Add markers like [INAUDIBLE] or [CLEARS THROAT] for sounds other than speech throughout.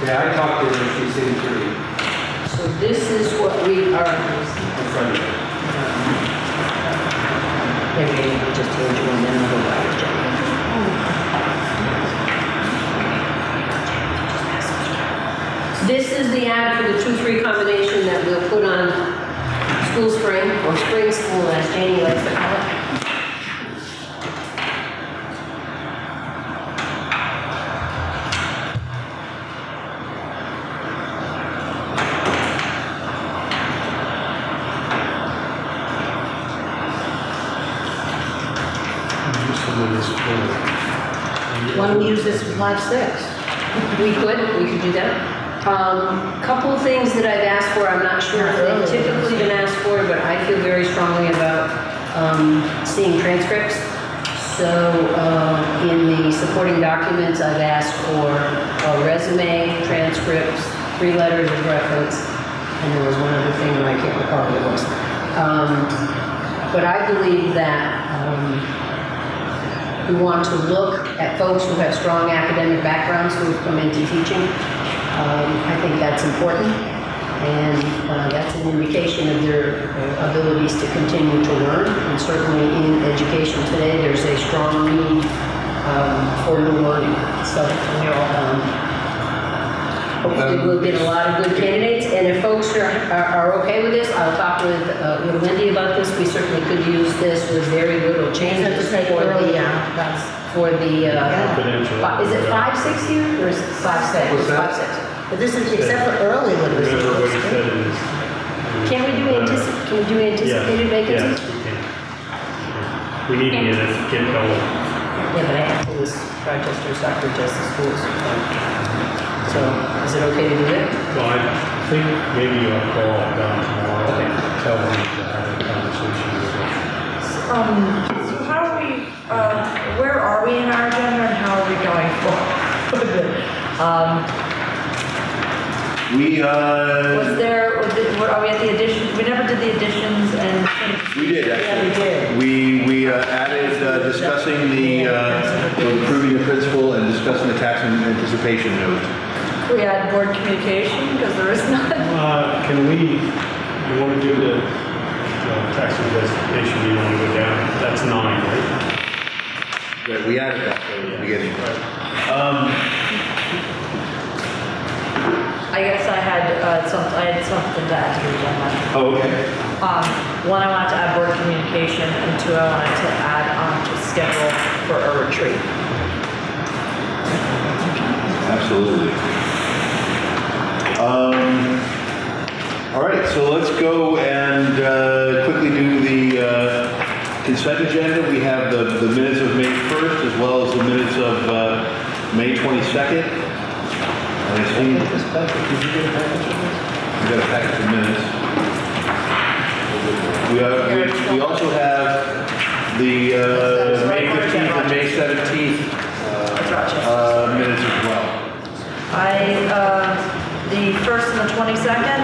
Yeah, I talked to her, and she seemed pretty So this is what we are, friendly. maybe I'll just hand you one, then Jenny. This is the ad for the two-three combination that we'll put on SchoolSpring, or spring school, as Janie likes to call it. We use this for five, six? We could, we could do that. Um, couple of things that I've asked for, I'm not sure if they've typically been asked for, but I feel very strongly about, um, seeing transcripts. So, uh, in the supporting documents, I've asked for a resume, transcripts, three letters of reference, and there was one other thing, but I can't recall what it was. Um, but I believe that, um, we want to look at folks who have strong academic backgrounds who have come into teaching. Um, I think that's important, and uh, that's an indication of their abilities to continue to learn. And certainly in education today, there's a strong need um, for new learning. So, um, hopefully we'll get a lot of good candidates, and if folks are, are are okay with this, I'll talk with, uh, with Wendy about this. We certainly could use this with very little changes for the, uh, for the, uh, Confidential. fi- is it five, six years, or is it five, six? What's that? Five, six. But this is except for early literacy. Remember what he said in his. Can we do antici, can we do anticipated vacancies? Yes, we can. We need to get it, get going. Yeah, but I have to list Rochester, Stockbridge as the schools. So, is it okay to do that? Well, I think maybe you'll call Don tomorrow and tell him to have a conversation with him. Um, so how are we, uh, where are we in our agenda and how are we going forward? [LAUGHS] Um, We, was uh, there, was it- were- are we at the addition, we never did the additions and. we did Yeah, we actually. did. We, we uh, added uh, discussing the, uh, improving the principal and discussing the tax and anticipation note. We had board communication because there is [LAUGHS] none. Uh, can we, you want to do the uh, tax investigation, you want to go down? That's nine, right? Right, we added that at the beginning. Um, I guess I had, uh, some, I had something to add to the agenda. oh, okay. Um, one, I wanted to add board communication and two, I wanted to add, um, to schedule for a retreat. Absolutely. Um, all right, so let's go and uh, quickly do the uh, consent agenda. We have the, the minutes of May 1st as well as the minutes of uh, May 22nd. And I see, did you get a package of this? we got a package of minutes. We, are- we, we also have the uh, May 15th and May 17th 22nd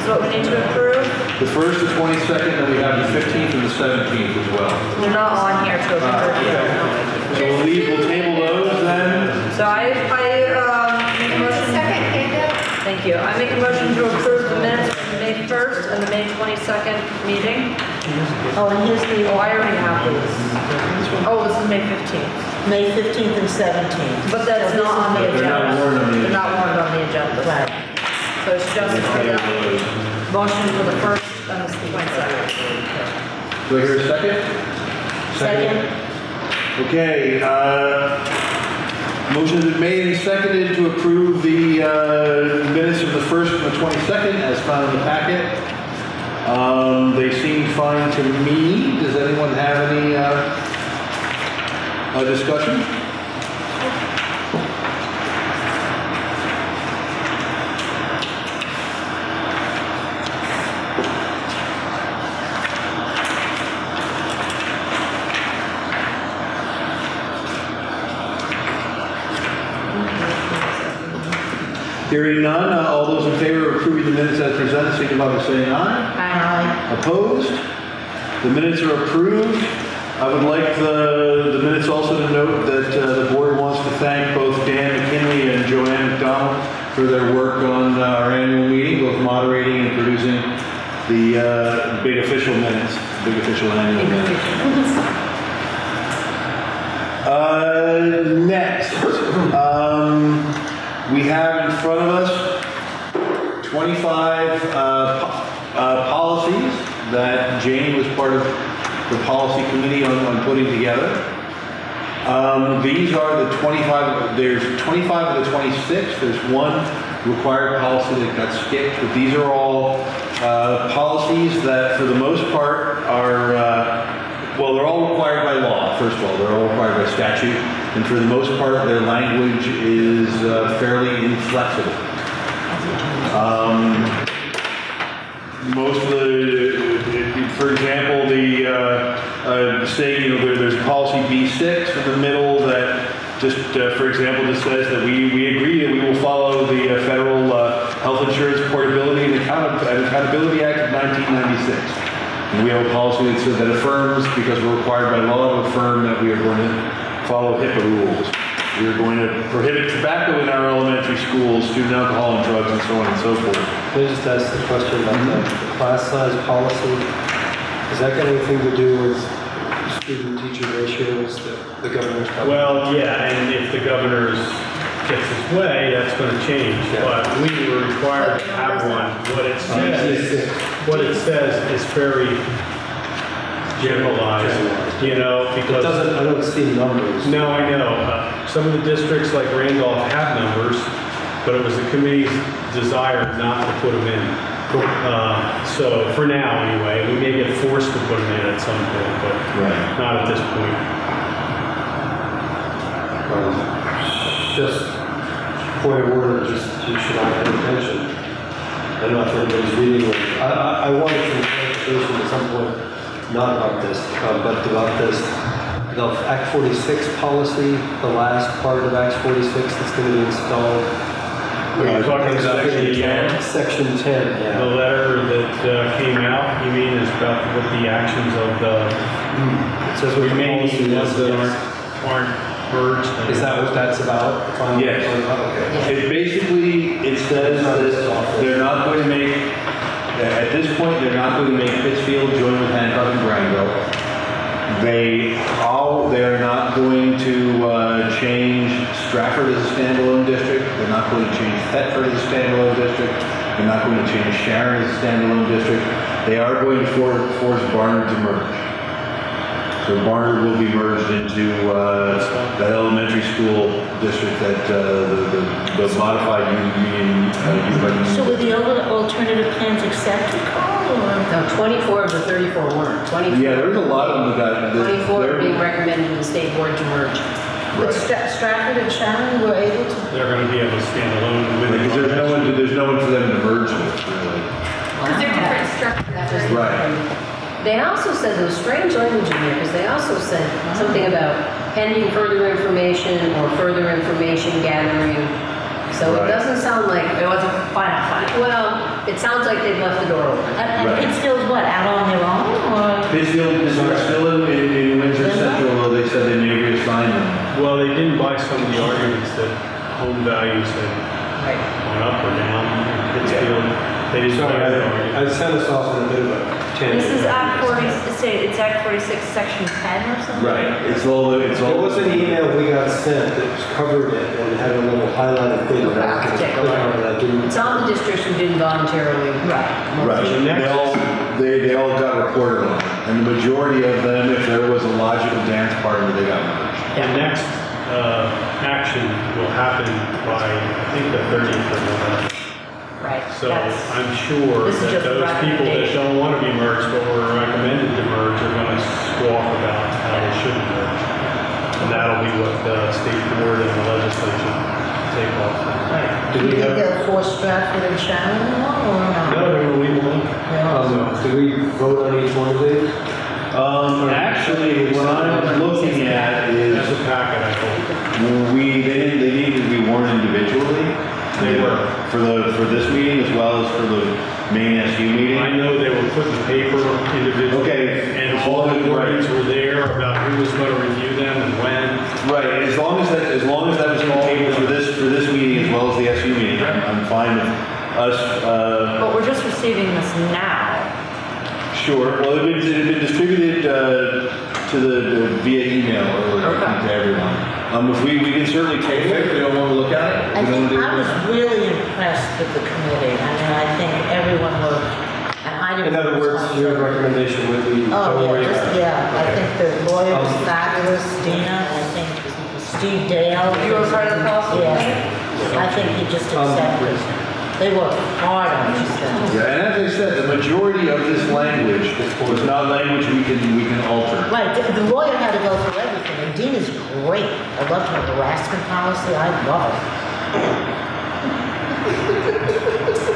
is what we need to approve. The first, the 22nd, and we have the 15th and the 17th as well. We're not on here to approve uh, yet. So we'll leave, we'll table those then. So I, I uh, make a motion. Second, Kate. Thank you. I make a motion to approve the minutes from May 1st and the May 22nd meeting. Oh, and here's the, oh, I already have these. Oh, this is May 15th. May 15th and 17th. But that's so not on the agenda. They're not warned on the agenda. Right. So it's just the motion for the first and the 22nd. Do I hear a second? Second? Okay, uh, motion has been made and seconded to approve the uh, minutes of the first and the 22nd as found in the packet. Um, They seem fine to me. Does anyone have any uh, uh, discussion? Hearing none, uh, all those in favor of approving the minutes as presented, signify by saying aye. Aye. Opposed? The minutes are approved. I would like the, the minutes also to note that uh, the board wants to thank both Dan McKinley and Joanne McDonald for their work on uh, our annual meeting, both moderating and producing the uh, big official minutes, big official annual minutes. Uh, next, we have in front of us 25 uh, uh, policies that Jane was part of the policy committee on, on putting together. Um, these are the 25, there's 25 of the 26, there's one required policy that got skipped, but these are all uh, policies that for the most part are, uh, well, they're all required by law, first of all, they're all required by statute, and for the most part, their language is uh, fairly inflexible. Um, most of the, for example, the, uh, uh, you know, there, there's policy B6 in the middle that just, uh, for example, just says that we, we agree that we will follow the uh, Federal uh, Health Insurance Portability and Account- and Accountability Act of 1996. And we have a policy that says that affirms, because we're required by law to affirm that we are going to follow HIPAA rules. We are going to prohibit tobacco in our elementary schools, student alcohol and drugs, and so on and so forth. Can I just ask the question about the the class size policy? Has that got anything to do with student-teacher ratios that the governor's talking about? Well, yeah, and if the governor's gets his way, that's gonna change, Yeah. but we were required to have one. What it says, what it says is very generalized, you know, It because. doesn't, I don't see numbers. No, I know. Uh, Some of the districts like Randolph have numbers, but it was the committee's desire not to put them in. Uh, So for now, anyway, we may get forced to put them in at some point, but Right. not at this point. Um, Just point of order, just, you should all pay attention. I don't know if everybody's reading it. I, I, I wanted some clarification at some point, not about this, uh, but about this, the Act 46 policy, the last part of Act 46 that's going to be installed. Are you talking Uh, section 10? Section 10, The letter that uh, came out, you mean, is about what the actions of the It says what the policy remaining is. ones that aren't, aren't merged. and- Is that what that's about? the final- Yes. Okay. It basically, it says that they're not going to make, at this point, they're not going to make Pittsfield join with Hancock and Granville. They all, they're not going to uh, change Strafford as a standalone district. They're not going to change Thetford as a standalone district. They're not going to change Sharon as a standalone district. They are going to for- force Barnard to merge. So Barnard will be merged into uh, the elementary school district that uh, the the- the modified union, uh, So were the other alternative plans accepted, Carl, or? No, 24 of the 34 weren't. 24 Yeah, there's a lot of them that got. that- 24 are being recommended to the state board to merge. But Stra- Strafford and Sharon were able to? They're gonna be able to stand alone with. Because there's no one, there's no one for them to merge with, really. Because they're different structures. That Right. They also said, there was strange language in there, because they also said something about pending further information or further information gathering. So it Right. doesn't sound like, It wasn't final, final. well, it sounds like they've left the door open. And Right. Pittsfield's what, out on their own, or? Pittsfield is still in, in in Windsor Central, though they said they may reassign them. Well, they didn't buy some of the arguments that home values had Right. gone up or down. They didn't Sorry, have it I already. I sent us off in a bit of a tangent. This is Act 40, say, it's Act 46, Section 10 or something? Right, it's all, it's all. There was an email we got sent that was covered it and had a little highlighted thing that I I'll could take a click look. on, and I didn't. It's on the districts who didn't voluntarily. Right. Right, The they all, they, they all got reported on, and the majority of them, if there was a logical dance partner, they got merged. The next uh, action will happen by, I think, the 30th of November. Right. So that's- I'm sure that those people that don't want to be merged, but were recommended to merge, are going to squawk about how they shouldn't merge. And that'll be what the state board and the legislature take off. Do You we think have, they'll force Strafford and Sharon along or not? No, they're going to leave them alone. um, do we vote on each one of these? Um, actually, what I'm looking at is, As a packet, I hope. we, they, didn't- they needed to be warned individually. They were. For the, for this meeting as well as for the main SU meeting. I meeting. know they were put in paper individually. Okay, And as all the as- wordings were there about who was going to review them and when. Right, as long as that, as long as that was in the paper for this, for this meeting as well as the SU meeting, I'm, I'm fine with us, uh, But we're just receiving this now. Sure, well, it had been, it had been distributed uh, to the, the- via email earlier, I think, to everyone. Um, if we, we can certainly table it, if we don't want to look at it. I We think do I was it. really impressed with the committee. I mean, I think everyone was, and I didn't. In other words, your recommendation would be. Oh, don't worry yeah, just, about it. yeah, I think the lawyer was Um, fabulous, Dina, I think Steve Dale. You were part of the policy Yeah, I think he just Um, accepted. They worked hard on this thing. Yeah, and as I said, the majority of this language was not language we can, we can alter. Right, the- the lawyer had to go through everything, and Dina's great. I love her harassment policy, I love it.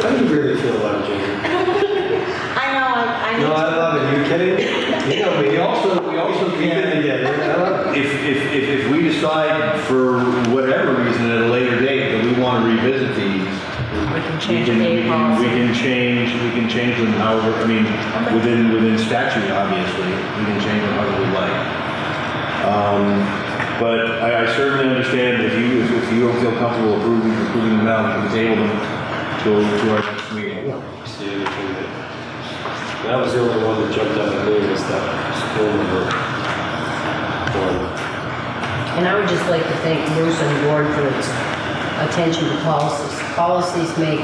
How do you really feel about it, [LAUGHS] I know, I, I need No, I to. love it. You kidding? You know me. We also, we also Keep it can, together. It. if, if, if, if we decide for whatever reason at a later date that we want to revisit these, We can We change can, the we can, we policy. can change, we can change them however, I mean, within, within statute, obviously, we can change them however we like. Um, but I, I certainly understand if you, if if you don't feel comfortable approving, approving them now, we can table them till, to our next meeting. See anything that, that was the only one that jumped out at me was that school number. one. And I would just like to thank Bruce and the board for its attention to policies. Policies make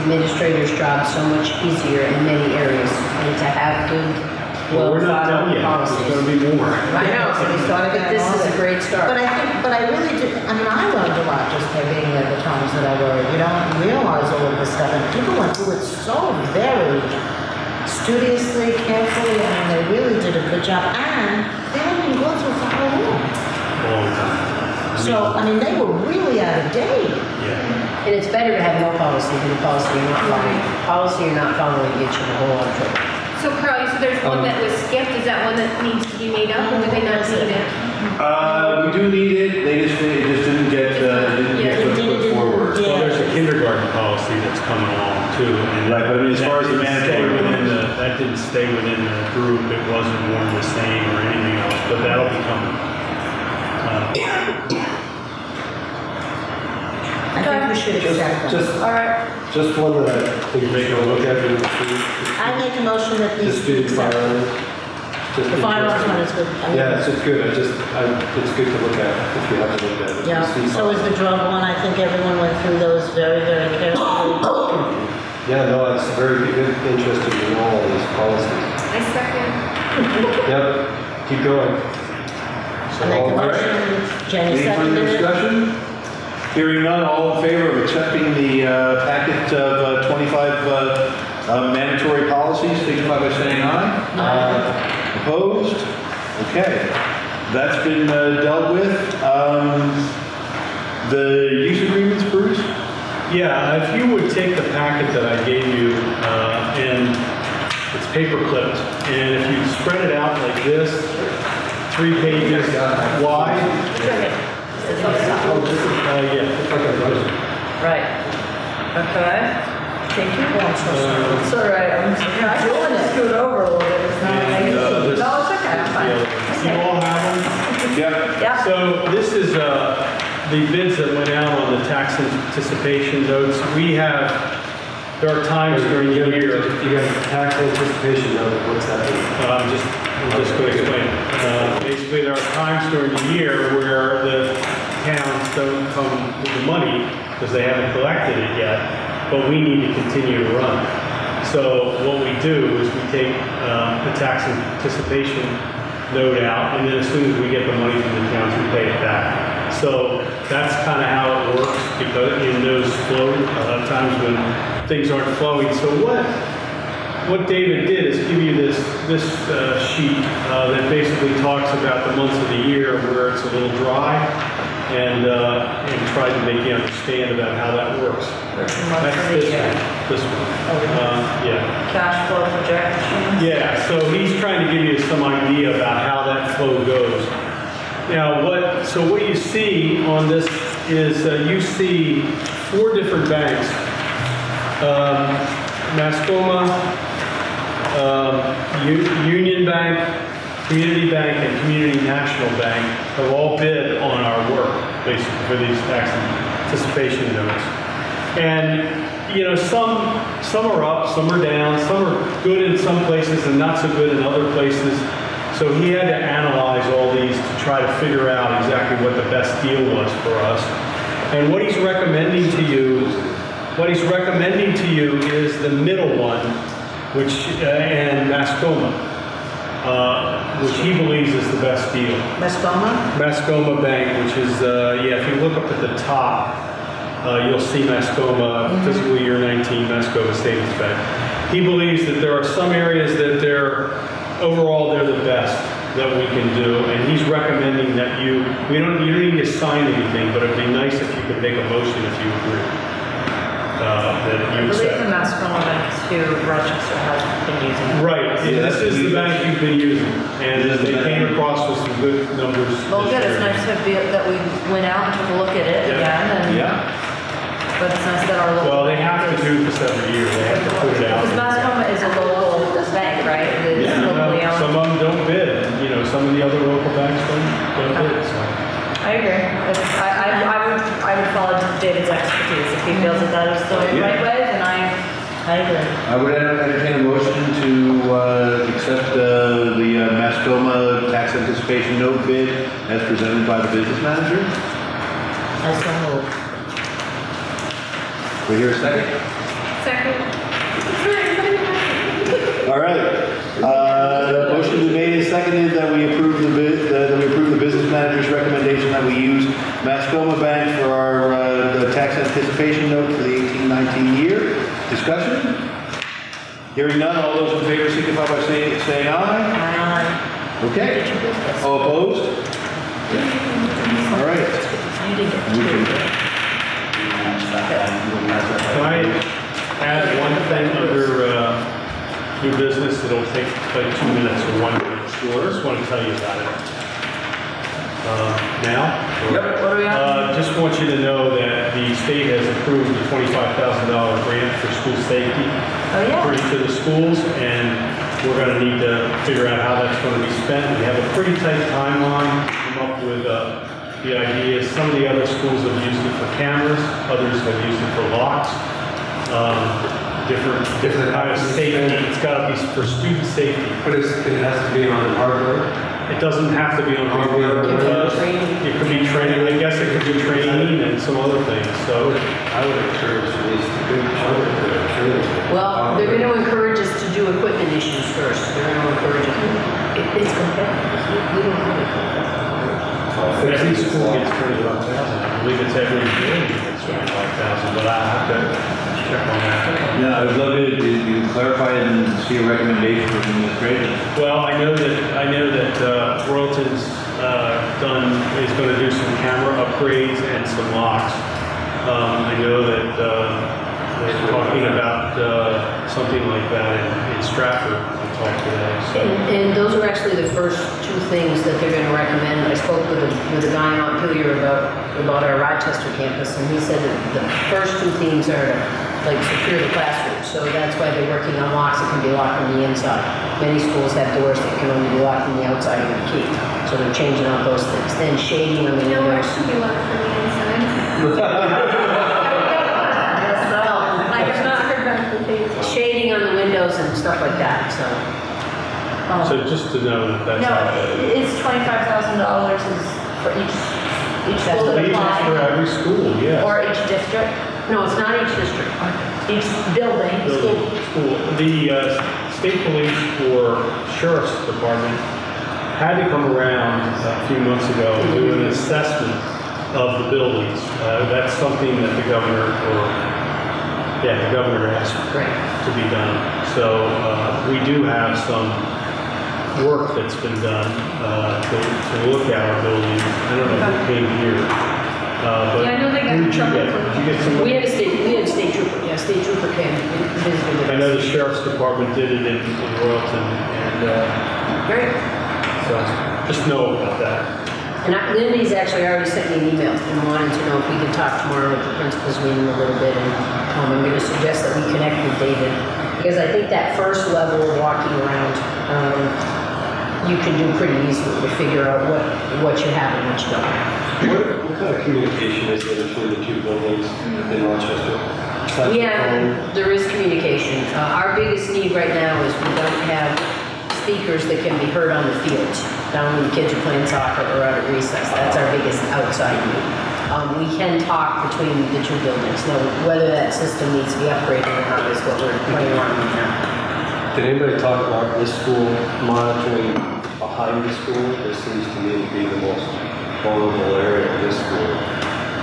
administrators' jobs so much easier in many areas, and to have good, Well, we're not done well-thought-out yet. There's policies. going to be more. I know, So we started but this is a great start. But start. I think, but I really did, I mean, I learned a lot just by being there the times that I were, you don't realize all of this stuff, and people went through it so very studiously, carefully, and they really did a good job, and they hadn't been going through for how long? Long time. So, I mean, they were really out of date. Yeah. And it's better to have no policy than a policy you're not following. Policy you're not following gets you in a whole lot of trouble. So Carl, you said there's one Um, that was skipped, is that one that needs to be made up, or do they not need it? Uh, we do need it, they just, it just didn't get, uh, didn't get Yeah, put- put forward. didn't- Well, there's a kindergarten policy that's coming along too. and Right, but I mean, as that far as the didn't stay mandatory within ones. the- That didn't stay within the group, it wasn't worn the same or anything else, but that'll be coming. Uh, I think we should accept them. Just, just, All right. just one that I think we should look at in the street. I make a motion that The these be student accepted. firearms. Just The firearms because- one is good. I mean, Yeah, it's just good. I just, I, it's good to look at if you have to look at it. Yeah, See so is the drug one, I think everyone went through those very, very carefully. Yeah, no, it's very good, interesting to know all these policies. I second. Yep, keep going. I make a All right. motion, Jenny Any further seconded it. discussion? Hearing none, all in favor of accepting the uh, packet of uh, 25 uh, uh, mandatory policies, signify by saying aye. Aye. Opposed? Okay, that's been uh, dealt with. Um, The use agreements, Bruce? Yeah, if you would take the packet that I gave you, uh, and it's paper clipped, and if you spread it out like this, three pages wide. Uh, yeah. Right. Okay. Thank you. Uh, It's all right. I'm I'm doing. Scoot over a little bit. It's not like. And, uh, this- No, it's okay. I'm fine. You all have them? [LAUGHS] Yeah. Yeah. So this is uh, the bids that went out on the tax anticipation notes. We have there are times during the year got- You got a tax anticipation note, what's that mean? Uh, I'm just, I'm just going to explain. Uh, Basically, there are times during the year where the towns don't come with the money because they haven't collected it yet, but we need to continue to run. So what we do is we take uh, the tax anticipation note out, and then as soon as we get the money from the towns, we pay it back. So that's kind of how it works, because in those flow, of times when things aren't flowing. So what, what David did is give you this, this uh, sheet uh, that basically talks about the months of the year where it's a little dry and, uh, and tried to make you understand about how that works. Month That's of the this year. one, this one. Uh, Yeah. Cash flow projections. Yeah, so he's trying to give you some idea about how that flow goes. Now, what, so what you see on this is uh, you see four different banks. Um, Mascoma, um, U- Union Bank, Community Bank, and Community National Bank have all bid on our work, basically, for these tax anticipation notes. And, you know, some, some are up, some are down, some are good in some places and not so good in other places. So he had to analyze all these to try to figure out exactly what the best deal was for us. And what he's recommending to you, what he's recommending to you is the middle one, which, uh, and Mascoma, uh, which he believes is the best deal. Mascoma? Mascoma Bank, which is, uh, yeah, if you look up at the top, uh, you'll see Mascoma, fiscal year 19, Mascoma Savings Bank. He believes that there are some areas that they're, overall, they're the best that we can do, and he's recommending that you, we don't, you don't need to sign anything, but it'd be nice if you could make a motion if you agree. Uh, that I you believe accept. the Mascoma Bank too, Rochester has been using. Right, Yeah, this that's- is the bank you've been using, and This they came across with some good numbers. Well, this good, it's year. nice to be, that we went out and took a look at it Yeah. again, and, Yeah, but it's nice that our local. well, they have to do this every year, they have to put it out. Because Mascoma is a local bank, right? It's Yeah, locally no, some owned. of them don't bid, you know, some of the other local banks don't, don't bid, so. I agree. It's, I, I, I would, I would David's expertise. If he feels that that is the Yeah. right way, then I, I agree. I would entertain a motion to uh, accept uh, the uh, Mascoma tax anticipation note bid as presented by the business manager. I so moved. We hear a second? Second. All right. Uh, Motion been made and seconded that we approve the bid, uh, that we approve the business manager's recommendation that we use Mascoma Bank for our uh, the tax anticipation note for the 1819 year. Discussion? Hearing none, all those in favor signify by saying, saying aye. Okay. All opposed? All right. You did get We two. can- Can I add one thing under, uh, new business, it'll take like two minutes or one minute. Sure. Just want to tell you about it. Uh, now? Yep. What do we have? Uh, just want you to know that the state has approved a twenty-five thousand dollar grant for school safety. Oh, yeah. For each of the schools, and we're gonna need to figure out how that's gonna be spent. We have a pretty tight timeline, to come up with, uh, the idea some of the other schools have used it for cameras, others have used it for locks. Um, different, different kind of safety, it's gotta be for student safety. But it's, it has to be on hardware? It doesn't have to be on hardware. It could be training. It could be training, I guess it could be training and some other things, so. I would encourage at least a good chunk of the training. Well, um, they're going to encourage us to do equipment issues first. They're going to encourage us. It- It's competitive. We we don't have it. Every school gets twenty-five thousand, I believe it's every building gets twenty-five thousand, but I have to check on that. Yeah, I would love you to you clarify and see a recommendation from the administration. Well, I know that, I know that uh, Royalton's uh, done, is gonna do some camera upgrades and some locks. Um, I know that uh, they're talking about uh, something like that in- in Strafford, I talked today, so. And and those are actually the first two things that they're going to recommend. I spoke with a, with a guy in Montpelier about, about our Rochester campus, and he said that the first two things are to, like secure the classroom. So that's why they're working on locks that can be locked from the inside. Many schools have doors that can only be locked from the outside with a key. So they're changing out those things. Then shading on the No, it windows. should be locked from the inside. Yes, so. I have not heard back from shading on the windows and stuff like that, so. Um, So just to know that that's No, how. it- it's twenty-five thousand dollars is for each, each school that Each is for every school, yeah. or each district, No, it's not each district. each building, school. Building, School, the uh, state police or sheriff's department had to come around a few months ago and do an assessment of the buildings. Uh, That's something that the governor, or, yeah, the governor asked Right. to be done. So uh, we do have some work that's been done uh, to to look at our buildings. I don't know if who came here, uh, but. Yeah, I know they got in trouble for- you get some? We had a state, we had a state trooper, yeah, state trooper came and visited with. I know the sheriff's department did it in in Royalton, and uh, Great. so just know about that. And I- Lindy's actually already sent me an email and wanted to know if we could talk tomorrow at the principal's meeting a little bit. And um, I'm going to suggest that we connect with David. Because I think that first level of walking around, um, you can do pretty easily to figure out what, what you have and what you don't have. What, what kind of communication is there between the two buildings in Rochester? Aside from phone? Yeah, there is communication. Uh, Our biggest need right now is we don't have speakers that can be heard on the fields, down when the kids are playing soccer or out at recess. That's our biggest outside need. Um, We can talk between the two buildings. Now, whether that system needs to be upgraded or not is what we're playing on right now. Did anybody talk about this school monitoring behind the school? This seems to me to be the most vulnerable area of this school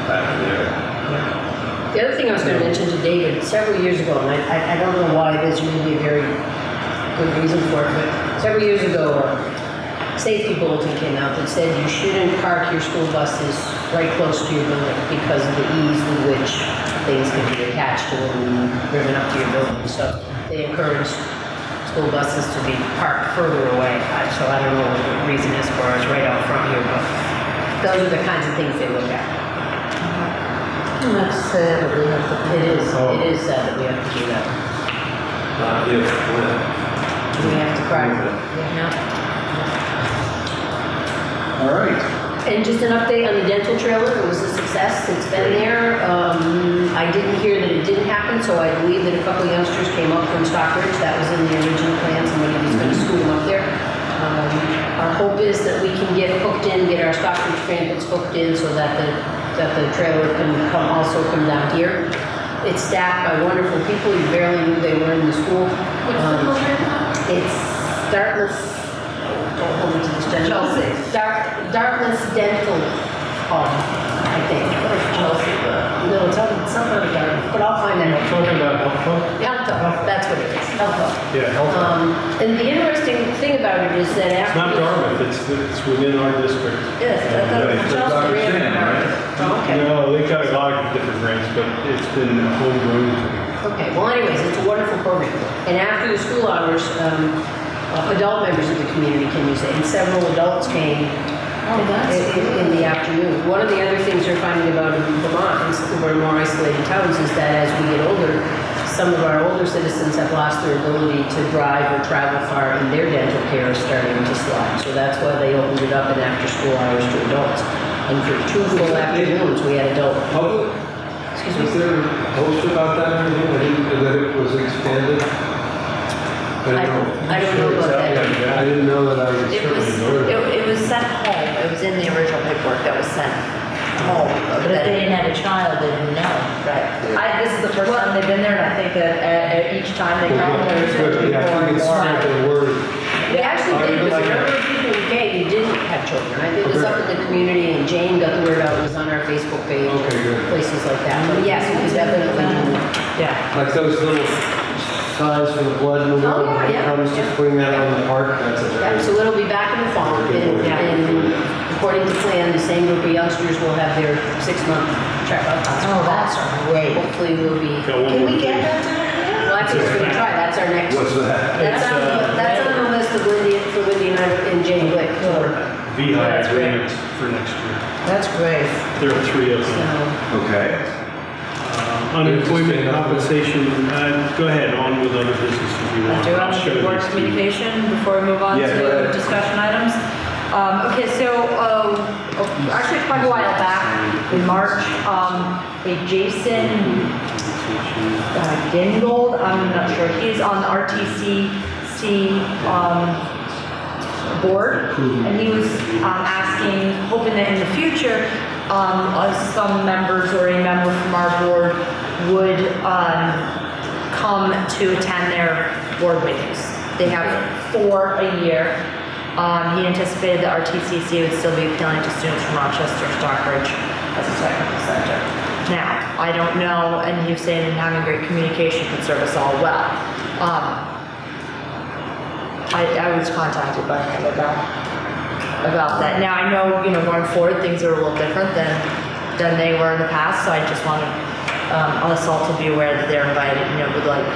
back there. The other thing I was going to mention to David, several years ago, and I, I- I don't know why there's really a very good reason for it, but several years ago, a safety bulletin came out that said you shouldn't park your school buses right close to your building because of the ease with which things can be attached to them and driven up to your building. So they encourage school buses to be parked further away. So I don't know what the reason is for us right out front here, but those are the kinds of things they look at. That's sad that we have to. It is, it is sad that we have to do that. Uh, if, when, We have to crack it. Yeah. All right. And just an update on the dental trailer, it was a success, it's been there. Um, I didn't hear that it didn't happen, so I believe that a couple youngsters came up from Stockbridge, that was in the original plan, somebody was gonna scoot them up there. Um, Our hope is that we can get hooked in, get our Stockbridge transports hooked in so that the, that the trailer can come, also come down here. It's staffed by wonderful people, you barely knew they were in the school. What's the Um? It's Dartmouth, don't hold me to this, Jen. Chelsea. Dart, Dartmouth Dental I think. Or Chelsea, but, no, it's something, something like Dartmouth, but I'll find that out. Talking about health hub? Health that's what it is, Health Hub. Yeah, health hub. Um, and the interesting thing about it is that It's after. not Dartmouth, it's, it's within our district. Yes, I thought it was Right, Chelsea. Dr. ran Shannon, right? Oh, okay. No, they've got a lot of different brands, but it's been homegrown. Okay, well anyways, it's a wonderful program. And after the school hours, um, uh, adult members of the community can use it, and several adults came Oh, that's in, in the afternoon. One of the other things we're finding about in Vermont, and some of our more isolated towns, is that as we get older, some of our older citizens have lost their ability to drive or travel far, and their dental care is starting to slide. So that's why they opened it up in after-school hours to adults. And for two full afternoons, we had adult, public, excuse was me, there a post about that or anything? I that it was expanded? I I, don't know. I don't know about that. I didn't know that I was. It was, it, it was sent home, it was in the original paperwork that was sent home. But if they didn't have a child, they didn't know. Right. I, this is the first time they've been there, and I think that uh, uh, each time they come, there's Good, more yeah, I and think it's more. the word. We actually I did, would because like a number of people who came who didn't have children. I did this up in the community and Jane got the word out, it was on our Facebook page, Okay, good. places like that. But yes, we could definitely do more. Yeah. Like those little signs for the blood and the Oh, water, yeah, when it comes yeah. to putting that on the park, that's a Yeah, so great. it'll be back in the fall, and, and according to plan, the same group of youngsters will have their six-month checkup. Oh, that's great. Hopefully we'll be, Got one Can more we get thing. that done? well, that's what we're gonna try, that's our next. What's that? That's on, It's, uh, the- that's on the list of Lindy, for Lindy and I, and Jane Glick to work on. VEHI That's great. agreements for next year. That's great. There are three of So, them. Okay. Um, Unemployment compensation, uh, go ahead, on with other business if you want. Do you I'll want show to do board these to you. communication before we move on Yeah, go to ahead. discussion items? Um, okay, so, um, actually quite a while back, in March, um, a Jason uh, Gingold, I'm not sure, he's on the RTCC, um, board, and he was, um, asking, hoping that in the future, um, uh, some members or a member from our board would, um, come to attend their board meetings. They have four a year. Um, he anticipated that RTCC would still be appealing to students from Rochester, Stockbridge as a technical center. Now, I don't know, and he was saying having great communication could serve us all well. Um, I, I was contacted by him about, about that. Now, I know, you know, going forward, things are a little different than, than they were in the past, so I just wanted, um, us all to be aware that they're invited, you know, would like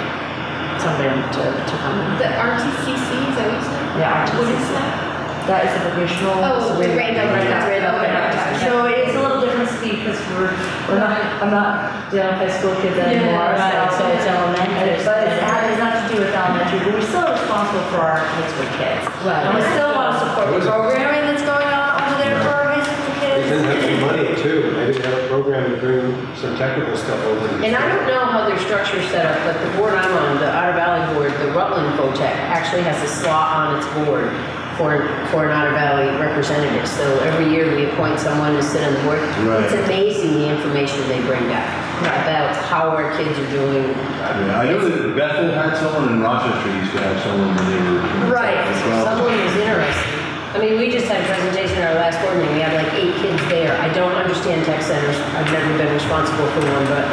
somebody to, to come in. The RTCC, is that what you said? Yeah, What is that? That is the vocational. Oh, the Randolph, Randolph, Randolph, Randolph. Randolph. So it's a little different speed because we're, we're not, I'm not dealing with high school kids anymore. Right, so it's elementary. But it's, it has nothing to do with elementary, but we're still responsible for our high school kids. Right. And we still want to support the programming that's going on over there for our high school They kids. didn't have some money too, maybe they have a program to bring some technical stuff over. And I don't know how their structure's set up, but the board I'm on, the Otter Valley Board, the Rutland VOTEC, actually has a slot on its board for, for an Otter Valley representative. So every year we appoint someone to sit on the board. Right. It's amazing the information they bring back about how our kids are doing. Yeah, I know that Bethel had someone and Rochester used to have someone when they were. Right, so well. someone was interested. I mean, we just had a presentation at our last board meeting, we had like eight kids there. I don't understand tech centers, I've never been responsible for one, but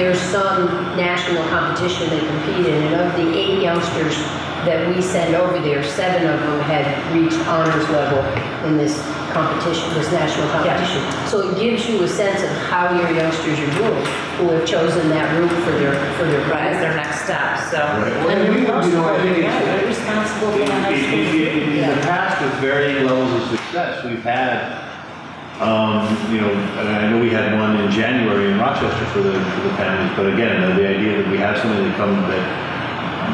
there's some national competition they compete in, and of the eight youngsters that we send over there, seven of them had reached honors level in this competition, this national competition. So it gives you a sense of how your youngsters are doing, who have chosen that route for their, for their Right, as their next step, so. Right. Well, And we- they're you know, I think responsible, it's- yeah, they're responsible for the high In- school. In in- in the past, with varying levels of success, we've had, um, you know, and I know we had one in January in Rochester for the, for the families, but again, the- the idea that we have something that come, that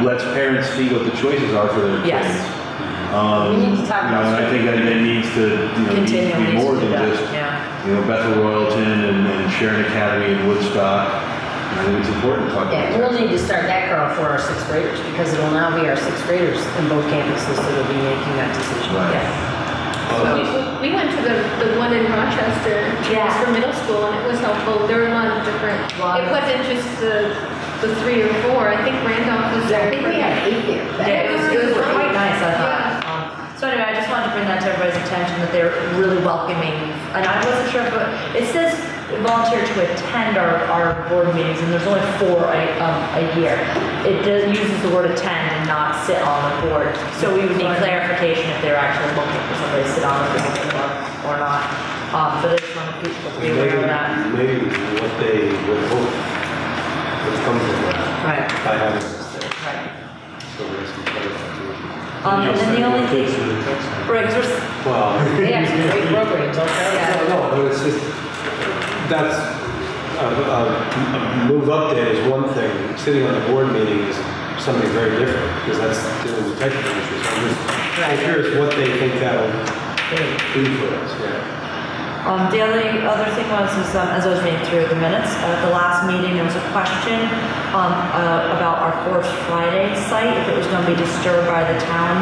lets parents see what the choices are for their Yes. kids. Um, We need to talk you know, about I think that it needs to, you know, needs to be more to than that, just, yeah. you know, Bethel Royalton and and Sharon Academy in Woodstock. I think it's important to talk about. Yeah, we'll need to start that girl for our sixth graders, because it'll now be our sixth graders in both campuses that will be making that decision. Right. Yeah. We, we- we went to the, the one in Rochester, Yeah. for middle school, and it was helpful. There were a lot of different, Lot it wasn't just the, the three or four. I think Randolph was there. I think we had eight there. Yeah, it was, it was quite nice, I Yeah. thought. Um, So anyway, I just wanted to bring that to everybody's attention, that they're really welcoming, and I wasn't sure, but it says volunteer to attend our, our board meetings, and there's only four a, um, a year. It does, uses the word attend and not sit on the board, so we would need clarification if they're actually looking for somebody to sit on the board or, or not. Um, but I just wanted people to be aware of that. Maybe what they would hope would come from that, Right, by having this there. right. So there's some clarification. Um, and then the only thing, Kids to the tech center. right, 'cause we're, Well, They have some great [LAUGHS] programs, I'll tell. Yeah. No, but it's just, that's, a, a, a move up there is one thing, sitting on the board meeting is something very different, because that's dealing with technical issues. I'm just, I'm curious what they think that'll do for us, yeah. Um, the other, other thing was, is, um, as I was reading through the minutes, uh, at the last meeting, there was a question, um, uh, about our Forest Friday site, if it was gonna be disturbed by the town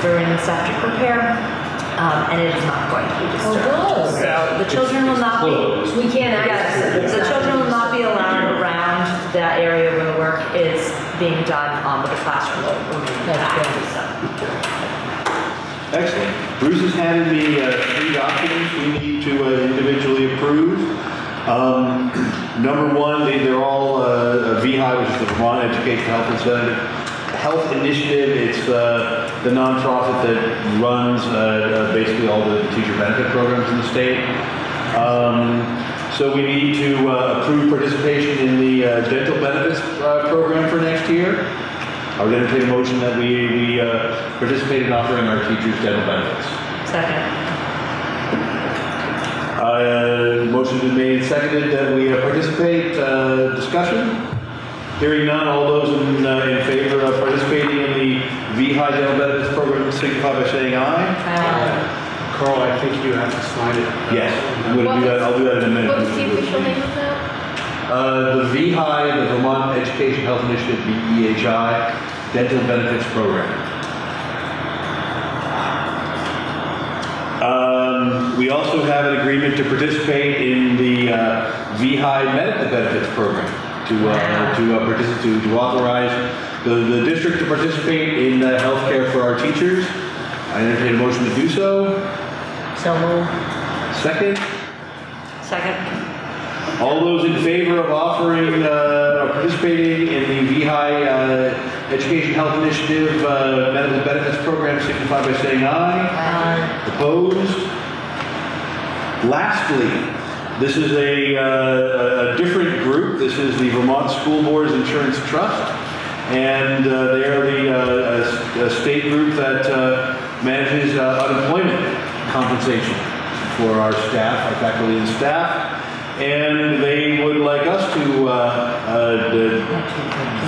during the septic repair. Um, and it is not going to be disturbed. good. So the children will not be, We can't access it. yes, the children will not be allowed around that area where the work is being done, um, with the classroom will remain That's back, good. so. Excellent. Bruce has handed me uh, three documents we need to uh, individually approve. Um, [CLEARS THROAT] Number one, they- they're all uh, VEHI, which is the Vermont Education Health Incentive, Health Initiative. It's uh, the nonprofit that runs uh, uh, basically all the teacher benefit programs in the state. Um, So we need to uh, approve participation in the uh, dental benefits uh, program for next year. I would entertain a motion that we, we uh, participate in offering our teachers dental benefits. Second. Uh, Motion been made, and seconded that we uh, participate, Uh, discussion? Hearing none, all those in, uh, in favor of participating in the VEHI dental benefits program signify by saying aye. Uh, Carl, I think you have to sign it. Yes, I'm gonna do that, I'll do that in a minute. What was the official name of that? uh, the VEHI, the Vermont Education Health Initiative, VEHI, Dental Benefits Program. Um, we also have an agreement to participate in the uh, VEHI Medical Benefits Program, to, uh, to, uh, partici- to, to authorize the, the district to participate in uh, healthcare for our teachers. I entertain a motion to do so. So move. Second, Second. all those in favor of offering, uh, or participating in the VEHI uh, Education Health Initiative uh, Medical Benefits Program signify by saying aye. Aye. Opposed? Lastly, this is a, uh, a different group. This is the Vermont School Boards Insurance Trust. And uh, they are the, uh, a- a state group that uh, manages uh, unemployment compensation for our staff, our faculty and staff. And they would like us to uh,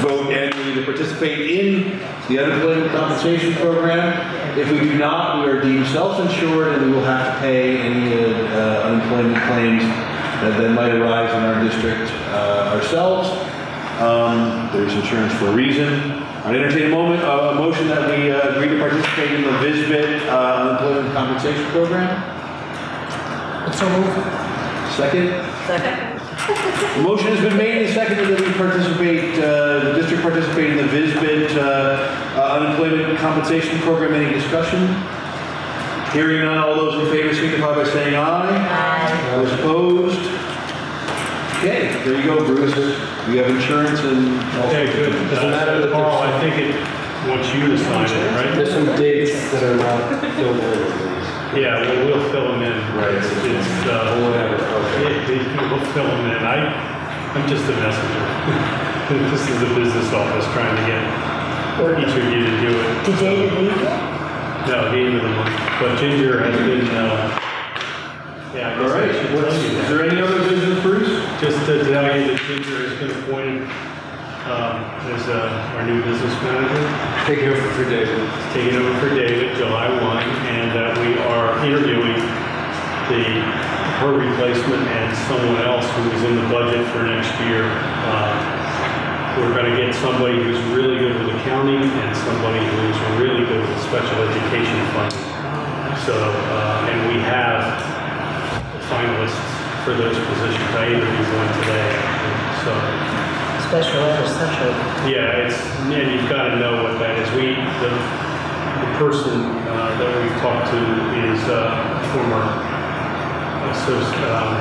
vote annually to participate in the unemployment compensation program. If we do not, we are deemed self-insured and we will have to pay any uh, unemployment claims that, that might arise in our district uh, ourselves. Um, there's insurance for a reason. I entertain a moment, uh, a motion that we uh, agree to participate in the VSBIT uh, unemployment compensation program. So move. Second. Second. The motion has been made and seconded that we participate, uh, the district participate in the VSBIT uh, uh, unemployment compensation program. Any discussion? Hearing none, all those in favor signify by saying aye. Aye. Those opposed? Okay, there you go, Bruce. We have insurance and... Okay, good. Doesn't matter that Carl, I think it wants you to sign it, right? There's some dates that are not filled in, please. Yeah, well, we'll fill them in. Right. It's, it's, uh, Or whatever, okay. yeah, they- we'll fill them in. I, I'm just a messenger. [LAUGHS] This is the business office trying to get each of you to do it. Did David leave yet? No, the end of the month. But Ginger has been, uh, yeah, I All guess I right, should what's- tell you is that. there any other business, Bruce? Just to tell you that Ginger has been appointed, um, as, uh, our new business manager. Take over for David. taking over for David July 1, and that we are interviewing the, her replacement and someone else who is in the budget for next year. Uh, We're going to get somebody who's really good with accounting and somebody who's really good with special education funding. So, uh, and we have finalists for those positions. I interviewed one today, so. Special ed is such a, Yeah, it's, and you've got to know what that is. We, the, the person uh, that we've talked to is uh, former associate, um,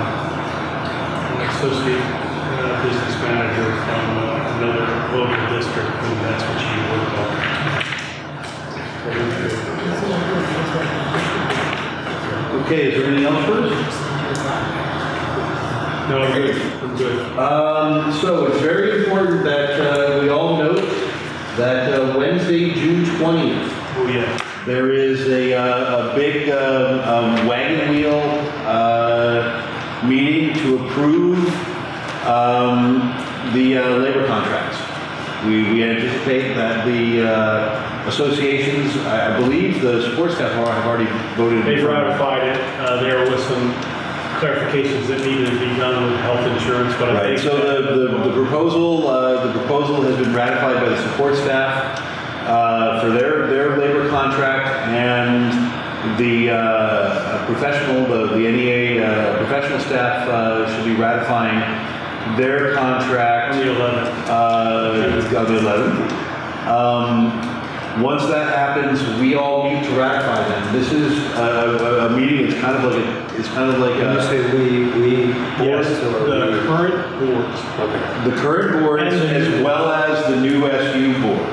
associate uh, business manager from uh, another local district, and that's what she worked on. Okay, is there anything else, Bruce? No, I'm good, I'm good. Um, so it's very important that uh, we all note that uh, Wednesday, June 20th, Oh, yeah. there is a, uh, a big um, um, wagon wheel uh, meeting to approve um, the uh, labor contracts. We, we anticipate that the uh, associations, I I believe the sports staff have already voted. They ratified it. Uh, There was some clarifications that needed to be done with health insurance, but I Right, think. so the, the, the proposal, uh, the proposal has been ratified by the support staff, uh, for their, their labor contract and the, uh, professional, the, the NEA, uh, professional staff, uh, should be ratifying their contract. On the 11th. Uh, on the 11th. Um, once that happens, we all meet to ratify them. This is a, a, a meeting, it's kind of like, a- it's kind of like When you a. say we, we Yes, boards or the we? current boards. Okay. The current board And as new- well as the new SU board,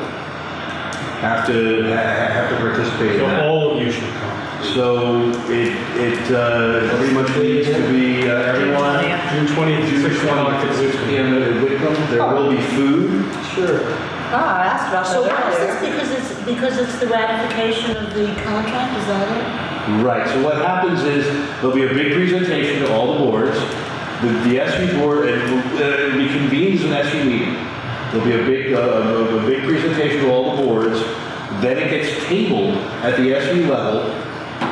have to, ha- have to participate in So that. all of you should come. So it, it, uh, pretty much needs to be, uh, everyone. June 20th, June 6 o'clock at 6 PM at Whitcomb, there will be food. Sure. Ah, I asked about so that why is this, earlier. because it's, because it's the ratification of the contract, is that it? Right, so what happens is, there'll be a big presentation to all the boards. The, the SU board, will, uh, as an SV meeting. There'll be a big, uh, a, a big presentation to all the boards. Then it gets tabled at the SV level,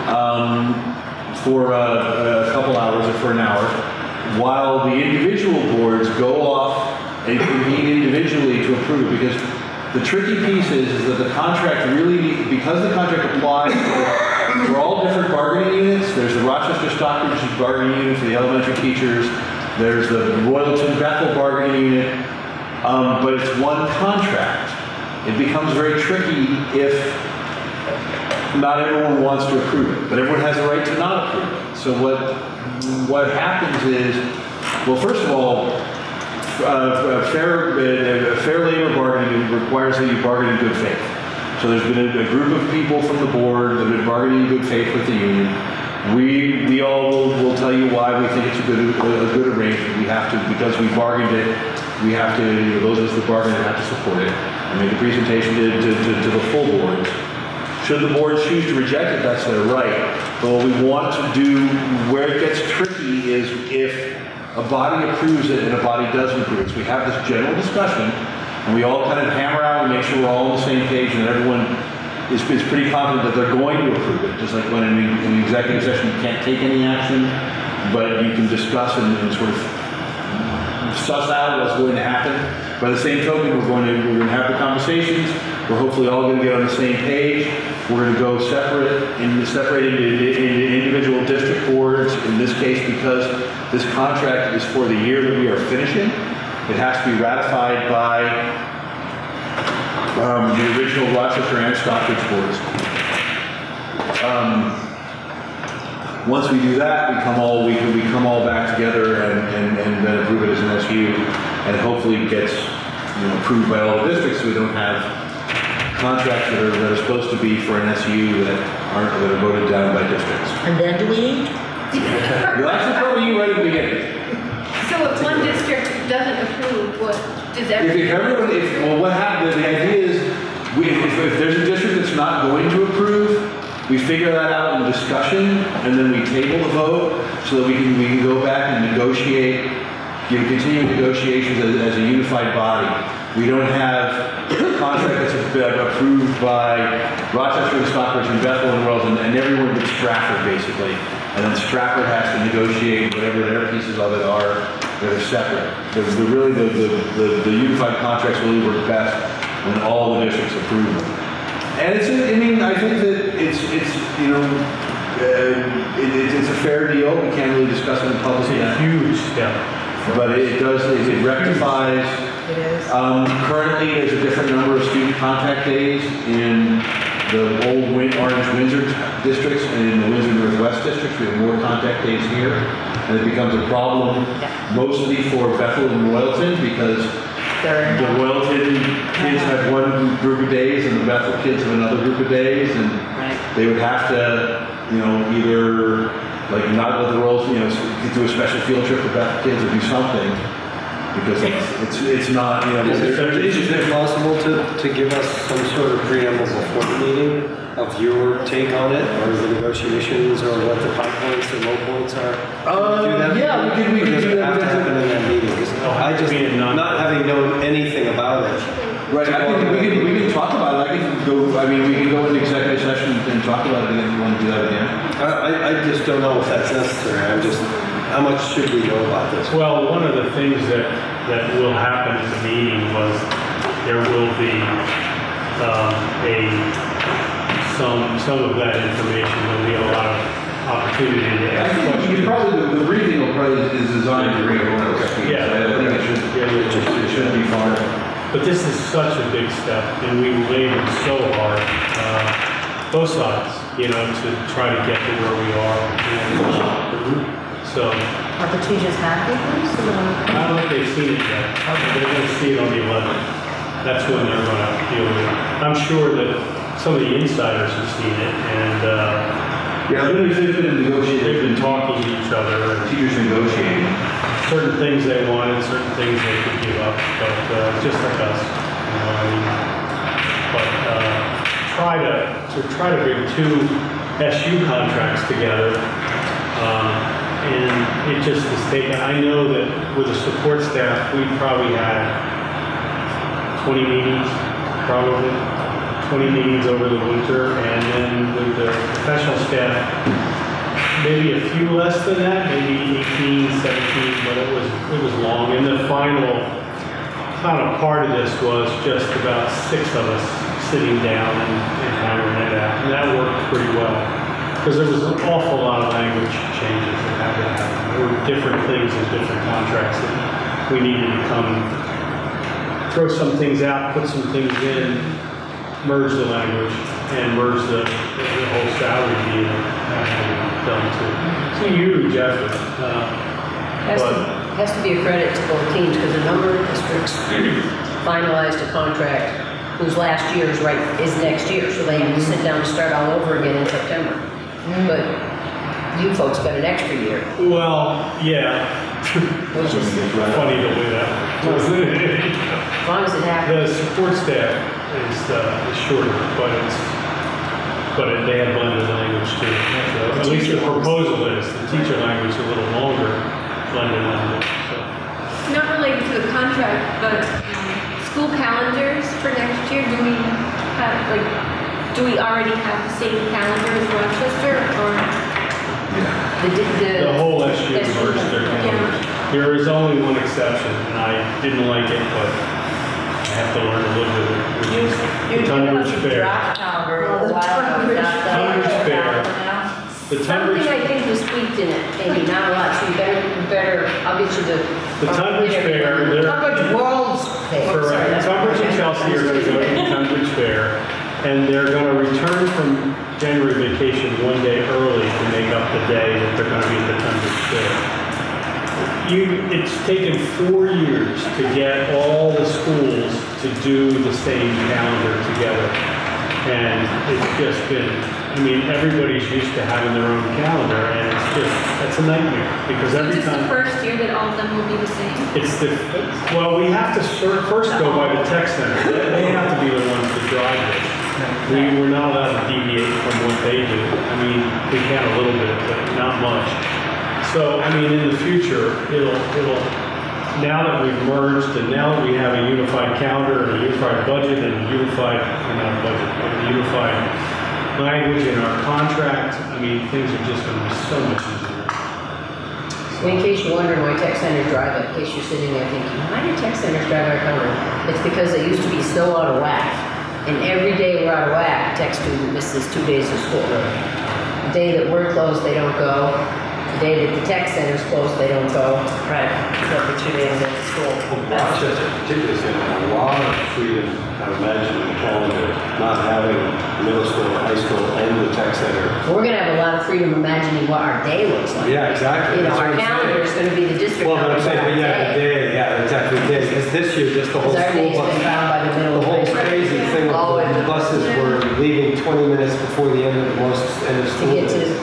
um, for, uh, a couple hours or for an hour. while the individual boards go off and convene individually to approve, because the tricky piece is, is that the contract really, because the contract applies for all different bargaining units, there's the Rochester Stockbridge bargaining unit for the elementary teachers, there's the Royalton Bethel bargaining unit, um, but it's one contract. It becomes very tricky if not everyone wants to approve it, but everyone has the right to not approve it. So what, what happens is, well, first of all, uh, a fair, a fair labor bargaining requires that you bargain in good faith. So there's been a, a group of people from the board that have been bargaining in good faith with the union. We, we all will, will tell you why we think it's a good, a good arrangement. We have to, because we bargained it, we have to, you know, those of us that bargained it have to support it. I made the presentation to, to, to, to the full board. Should the board choose to reject it, that's their right. But what we want to do, where it gets tricky is if a body approves it and a body doesn't approve it. So we have this general discussion, and we all kind of hammer out and make sure we're all on the same page, and everyone is, is pretty confident that they're going to approve it. Just like when in, the executive session, you can't take any action, but you can discuss and, and sort of suss out what's going to happen. By the same token, we're going to, we're going to have the conversations. We're hopefully all going to get on the same page. We're going to go separate, in, separate into, into individual district boards. In this case, because this contract is for the year that we are finishing, it has to be ratified by um, the original Rochester and Stockbridge boards. Um, once we do that, we come all, we, we come all back together and, and, and then approve it as an SU, and hopefully it gets, you know, approved by all the districts, so we don't have contracts that are, that are supposed to be for an SU that aren't, that are voted down by districts. And then do we eat? Well, actually, probably you right at the beginning. So if one district doesn't approve, what, does If, if everyone, if, well, what happens, the idea is, we, if, if there's a district that's not going to approve, we figure that out in the discussion, and then we table the vote, so that we can, we can go back and negotiate, you know, continue negotiations as, as a unified body. We don't have a contract that's been approved by Rochester and Stockbridge and Bethel and Wells, and, everyone but Strafford, basically. And then Strafford has to negotiate whatever their pieces of it are, that are separate. The, the really, the, the, the, the unified contracts really work best when all the districts approve them. And it's, I mean, I think that it's, it's, you know, uh, it, it's it's a fair deal. We can't really discuss it in public It's a huge step. But it does, it rectifies, It is. um, currently, there's a different number of student contact days in the old Win, Orange Windsor districts and in the Windsor Northwest districts. We have more contact days here. And it becomes a problem mostly for Bethel and Royalton because the Royalton kids have one group of days and the Bethel kids have another group of days and they would have to, you know, either like not let the Royals, you know, do a special field trip for Bethel kids or do something because it's, it's, it's not, you know, Is there's, it, there's is it possible to, to give us some sort of preamble before the meeting of your take on it, or the negotiations, or what the high points and low points are? Uh, Do that? yeah, we could- we could does do it that. have to happen in that meeting? 'Cause I just, Be a non- not having known anything about it. Right, I think we can, we can talk about it, I can go, I mean, we can go into executive session and talk about it again if you want to do that again. I, I, I just don't know if that's necessary, I'm just, how much should we know about this? Well, one of the things that, that will happen at the meeting was there will be, um, a, some, some of that information, there'll be a lot of opportunity to I ask think you probably, the- the briefing will probably is designed to read everyone up to speed. Yeah. I think it should, it should, it shouldn't be far. But this is such a big step, and we labored so hard, uh, both sides, you know, to try to get to where we are. And, So, Are the teachers happy with this? I don't know if they've seen it yet. They're gonna see it on the 11th. That's when they're gonna deal with it. I'm sure that some of the insiders have seen it, and, uh, Yeah, literally, they've been negotiating, they've been talking to each other, and teachers negotiating. certain things they wanted, certain things they could give up, but uh, just like us, you know, I mean, but uh, try to, to try to bring two SU contracts together, um, and it just is taken, I know that with the support staff, we probably had 20 meetings, probably, 20 meetings over the winter, and then with the professional staff, maybe a few less than that, maybe 18, 17, but it was, it was long. And the final, kind of part of this was just about six of us sitting down and and hammering it out. And that worked pretty well. Because there was an awful lot of language changes that had to happen. There were different things in different contracts that we needed to come, throw some things out, put some things in, merge the language, and merge the, the whole salary deal that had to be done too. It's a huge effort. uh, Has to, has to be a credit to both teams, because a number of districts [CLEARS THROAT] finalized a contract whose last year is right, is next year, so they have to sit down and start all over again in September. But you folks got an extra year, Well, yeah, which is, funny the way that. as long as it happens. The support staff is, uh, is shorter, but it's, but it- they have blended language too. So At least the proposal is, the teacher language is a little longer, blended language, so. Not related to the contract, but um, school calendars for next year, do we have, like, do we already have the same calendar as Rochester, or? The, di- The the, whole SU Yes, merged their yeah. There is only one exception, and I didn't like it, but I have to learn to live with it, which You, is you the gave Tunbridge Fair. draft calendar Well, a the while ago. Tunbridge- the- Tunbridge Fair. now. The Tunbridge, something I think was tweaked in it, maybe not a lot, so you better, you better, I'll get you the. the Tunbridge Fair, everything. Tunbridge World's Fair. correct, that's- Tunbridge and Chelsea are gonna go to the Tunbridge Fair, and they're gonna return from January vacation one day early to make up the day that they're gonna be at the Tunbridge Fair. You, it's taken four years to get all the schools to do the same calendar together. And it's just been, I mean, everybody's used to having their own calendar, and it's just, that's a nightmare, because So every just the first year that all of them will be the same? It's the, well, we have to first go by the tech center. They have to be the ones to drive it. We, we're not allowed to deviate from what they do. I mean, we can a little bit, but not much. So, I mean, in the future, it'll, it'll, now that we've merged and now that we have a unified calendar and a unified budget and a unified, not budget, but a unified language in our contract, I mean, things are just gonna be so much easier. In case you're wondering why tech centers drive it, in case you're sitting there thinking, why do tech centers drive our calendar? It's because they used to be so out of whack. And every day we're out of whack, tech student misses two days of school. The day that we're closed, they don't go. The day that the tech center's closed, they don't go. Right, so for two days at school. That's- Rochester particularly gonna a lot of freedom, Imagine, the calendar, not having middle school, high school, and the tech center. We're gonna have a lot of freedom imagining what our day looks like. Yeah, exactly. You know, That's our what I'm saying. calendar is gonna be the district Well, but I'm saying, but yeah, the day. yeah, exactly, the day, because this year, just the whole Because our school day's bus. been bound by the middle The of whole crazy thing with the buses were leaving twenty minutes before the end of the most, end of To school. get to days.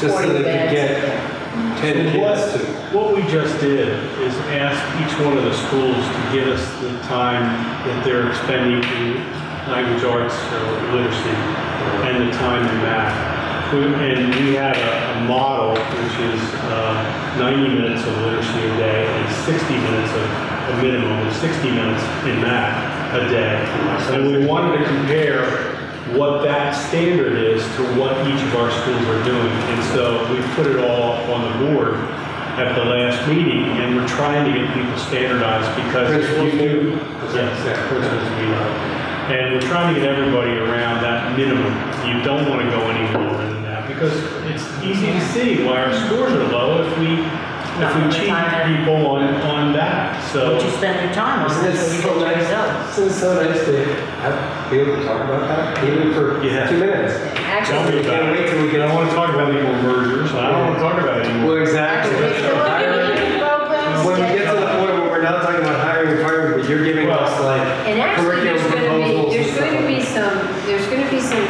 Just so they could get yeah. ten kids to. What we just did is ask each one of the schools to give us the time that they're expending in language arts or literacy and the time in math. We- And we had a, a model, which is uh, 90 minutes of literacy a day and 60 minutes of, a minimum of 60 minutes in math a day. And we wanted to compare what that standard is to what each of our schools are doing. And so we put it all on the board at the last meeting, and we're trying to get people standardized because if you do. Yes, Yeah. principals meeting. And we're trying to get everybody around that minimum. You don't want to go any lower than that, because it's easy to see why our scores are low if we, if we cheat people on, on that, so. What you spend your time on, Isn't it that's what you so get your nice? results. Isn't it so nice to have, be able to talk about that, even for Yeah. two minutes? Tell me Actually, about Can't it. wait till we I get don't want to talk about any more mergers, I don't want to talk about it anymore. Well, exactly. Actually, That's what hiring- programs, When we get to the schedule. point where we're not talking about hiring and firing, but you're giving us like And actually, curriculum there's gonna proposals be, and there's stuff going to like be that. some, there's going to be some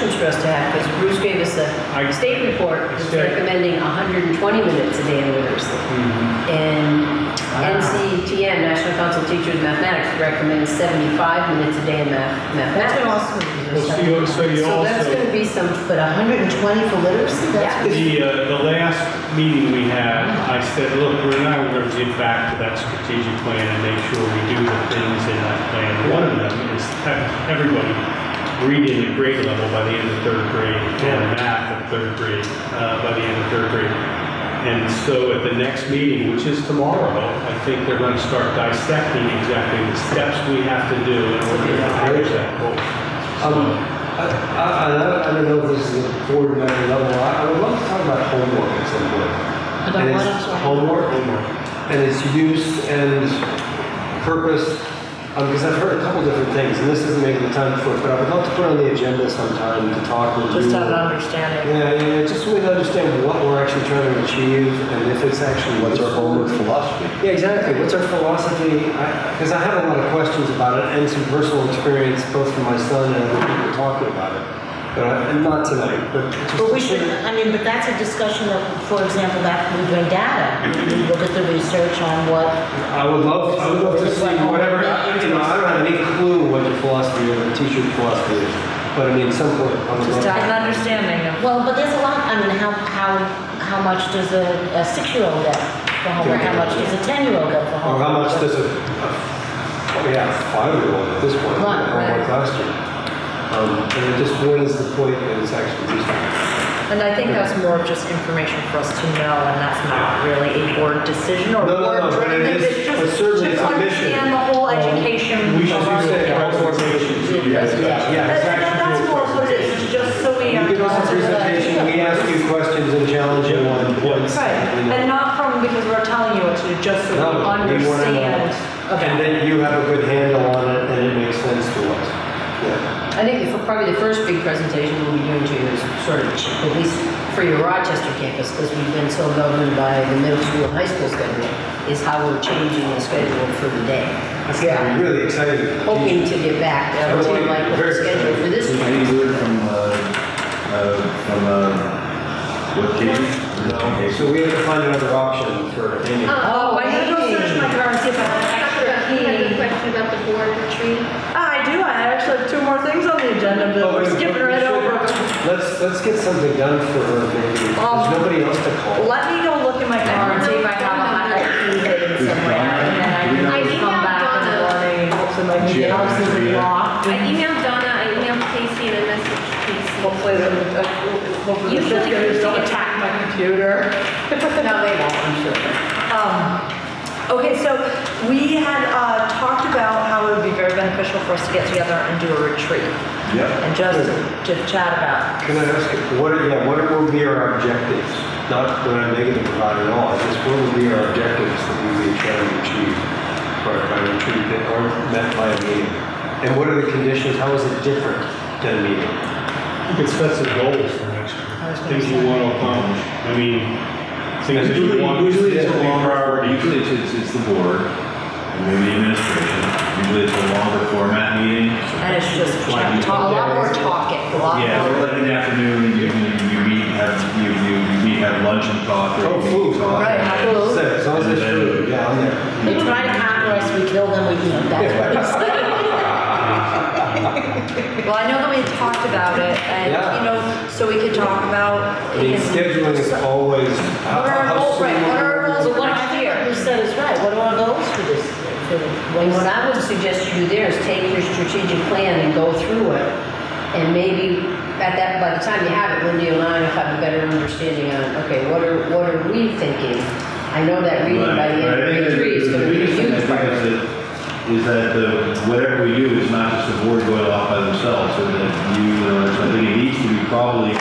good discussions for us to have, because Bruce gave us I- a state report that's Okay. recommending 120 minutes a day in literacy. Mhm. And NCTM, National Council of Teachers of Mathematics, recommends 75 minutes a day in math, That's mathematics. what also. Well, so you, so you So that's also. going to be some, But hundred and twenty for literacy, that's. Yeah. The, uh, the last meeting we had, I said, look, we're now going to get back to that strategic plan and make sure we do the things in that plan. One of them is have everybody reading at grade level by the end of third grade and math at third grade uh, by the end of third grade. And so at the next meeting, which is tomorrow, I think they're going to start dissecting exactly the steps we have to do in order to reach that goal. Um, I, I, I I don't know if this is a board member level, I, I would love to talk about homework at some point. About And what, it's I'm sorry? Homework, and its use and purpose, Uh, because I've heard a couple different things, and this isn't making the time for it, but I would love to put on the agenda sometime to talk with you. Just to have an understanding. Yeah, yeah, just so we understand what we're actually trying to achieve, and if it's actually. What's our homework philosophy? Yeah, exactly. What's our philosophy? Because I, have a lot of questions about it and some personal experience, both from my son and other people talking about it. But and not tonight, but just. But we should, I mean, but that's a discussion that, for example, that we bring data. We look at the research on what, I would love, I would love to see whatever, you know, I don't have any clue what the philosophy or the teacher's philosophy is. But I mean, at some point, I would Just love. to have an understanding of. well, but there's a lot, I mean, how, how, how much does a, a six-year-old get for homework? How much does a ten-year-old get for homework? Or how much does a, a, yeah, five-year-old at this point, Right, homework last year. Um, and just, what is the point that it's actually useful? And I think that's more of just information for us to know, and that's not really a board decision or No, no, no, board but driven. it is- It's just, but certainly it's a mission. understand the whole education. We should of our- use that Yeah. presentation so you guys can- Yeah, That- exactly. that- That's more what it is, just so we You are. give us a presentation, we ask you questions and challenge you on points. Right, you know. and not from because we're telling you what to do, just so No, we we wanna know. understand. And then you have a good handle on it and it makes sense to us. Yeah. I think the- probably the first big presentation we'll be doing to you is sort of, at least for your Rochester campus, because we've been so governed by the middle school and high school schedule, is how we're changing the schedule for the day. That's gonna be really exciting. for the Hoping to get back to That would everything be like the very schedule for this Any week. word from, uh, uh, from, uh, what team? Okay, so we have to find another option for Amy. Oh, I gotta go search my car and see if I have an extra You had a question about the board retreat? I actually have two more things on the agenda, but we're skipping right over. Let's, let's get something done for her, maybe. There's Um, nobody else to call. Let me go look in my car and see if I have a hot key hidden somewhere, and then I can come back in the morning and hopefully my Yeah, house isn't yeah. locked. I emailed Donna, I emailed Casey and I messaged Casey. Hopefully, the, uh, hopefully the Usually fiscals don't attack my computer. No, they won't, I'm sure. Um, okay, so we had, uh, talked about how it would be very beneficial for us to get together and do a retreat. Yep. And just to chat about. Can I ask, you, what are, yeah, what will be our objectives? Not that I'm negative about it all, just what will be our objectives that we may try to achieve for our retreat that aren't met by a meeting? And what are the conditions, how is it different than a meeting? You could set some goals for next year, things you want to accomplish. I mean, things that you Usually, want. usually it's a longer, priority. usually it's, it's, it's the board, and maybe the administration. Usually it's a longer format meeting. And it's just chat, talk, a lot more talking, a lot Yeah, more. or like in the afternoon, you, you, you meet, have, you, you, you meet, have lunch and talk. or Oh, you food. talk. Right, food. So, As long as it's food, yeah, I'm there. they try to conquer us, we kill them, we eat, that's what it's [LAUGHS] Well, I know that we talked about it, and, Yeah. you know, so we could talk about. I mean, scheduling is always. how- What are our how goals, right, what are our will- goals But for what I next think year? what you said is right, what are our goals for this, for the, And what I would suggest you do there is take your strategic plan and go through it. And maybe at that, by the time you have it, Lindy and I will have a better understanding on, okay, what are, what are we thinking? I know that reading by the end of grade three is gonna be a huge priority. Is that the, whatever we do is not just the board going off by themselves, and that you, you know, I think it needs to be probably,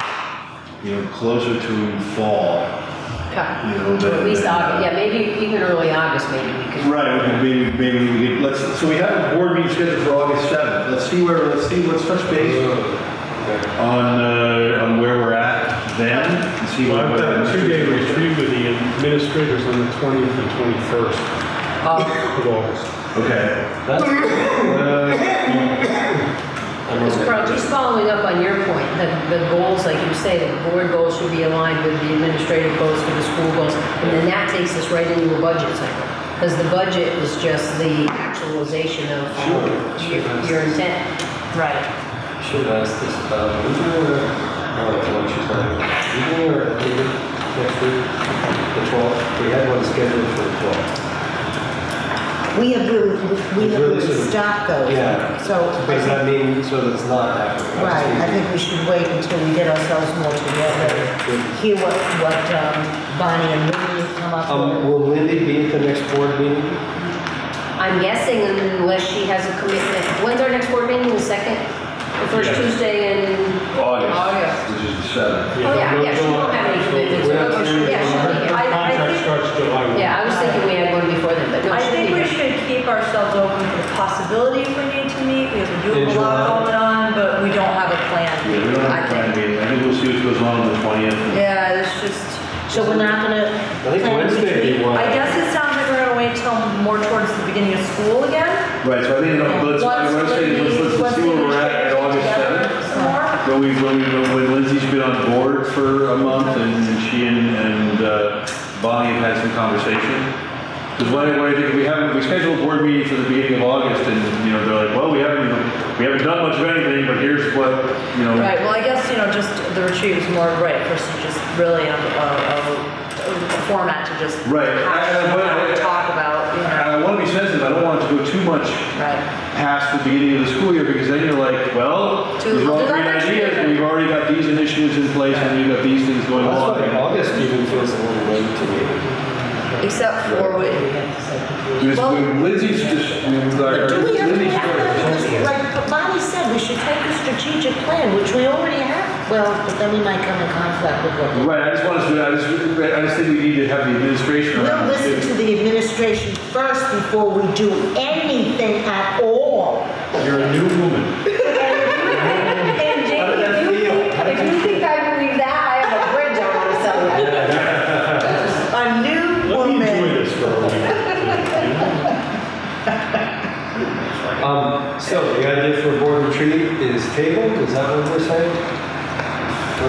you know, closer to fall, Okay. you know. That- At least that- August, yeah, maybe even early August, maybe we could. Right, maybe, maybe we could, let's, so we have a board meeting scheduled for August seventh, let's see where, let's see, let's touch base on, uh, on where we're at then, and see Well, what. I've got a two-day retreat with the administrators on the 20th and 21st of August. Okay, That's, uh, I'm Because okay. Carl, just following up on your point, the, the goals, like you say, the board goals should be aligned with the administrative goals for the school goals, and then that takes us right into a budget cycle. Because the budget is just the actualization of Sure, your, sure. your intent. Right. Should ask this about, evening or, oh, it's lunch time. Evening or evening next week, the twelfth? We had one scheduled for the twelfth. We have really, we have Really really sort of- stopped those. Yeah. So, But does that mean, so that it's not happening? right, I think we should wait until we get ourselves more together, hear what, what um, Bonnie and Lindy come up Um, with. will Lindy be at the next board meeting? I'm guessing unless she has a commitment. When's our next board meeting? The second? The first Yeah. Tuesday in August, August? which is the seventh. Oh, yeah, yeah, she won't have any commitments. We're not- Yeah, she'll be here. I- I Contract think- starts July 1. Yeah, I was thinking we had one before then, but no, I she'll think be we here. should keep ourselves open for the possibility if we need to meet, because we do have a lot July. going on, but we don't have a plan. Yeah, we don't I have a plan think. meeting. I think we'll see what goes on on the twentieth. Yeah, it's just, So we're not gonna I think plan a Wednesday would be one. I guess it sounds like we're gonna wait till more towards the beginning of school again. Right, so I think, uh, let's, I Once want to say, let's, let's- let's see the where we're at at August administrators seventh. get together Some more. When we, when we, when Lindsay's been on board for a month and she and, and uh, Bonnie have had some conversation. Because what I, what I think, we haven't, we scheduled a board meeting for the beginning of August and, you know, they're like, well, we haven't, we haven't done much of anything, but here's what, you know. Right, well, I guess, you know, just the retreat was more, right, versus just really a, a, a, a format to just Right. hash I- I- but I- out, talk about, you And know, I want to be sensitive, I don't want it to go too much right. past the beginning of the school year, because then you're like, well, Too- these are all do great ideas, year. but we've already got these initiatives in place and you've got these things going That's on. why August even feels a little late to me. Except for, we- Because Well- when Lindsay's just, I mean, our- Do we have, we Lindsay's have, like Bonnie said, we should take a strategic plan, which we already have. Well, but then we might come in conflict with what Right, I just want us to, I just, I just think we need to have the administration We'll around. listen to the administration first before we do anything at all. You're a new woman. and Jake, How did that if you, feel? if you think I believe that, I have a bridge I wanna sell you. A new Let me enjoy woman. this for a week. Um, so the idea for a board retreat is tabled, is that what we're saying?